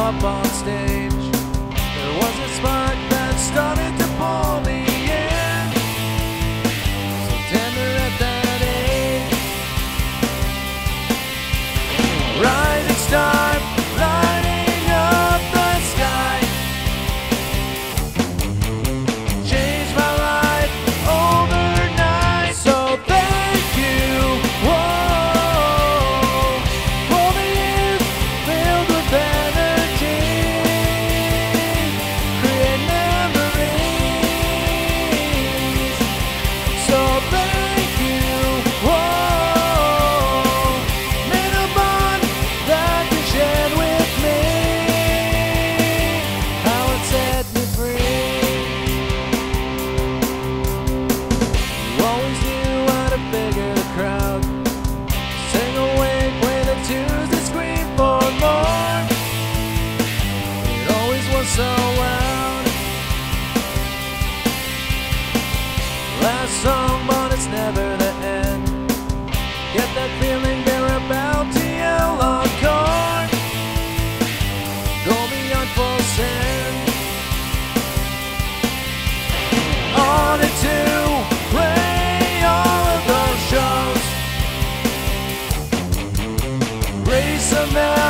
up on stage. There was a spark that started to pull me Get that feeling they're about to yell encore. Go beyond full send. On it to play all of those shows. Race them out.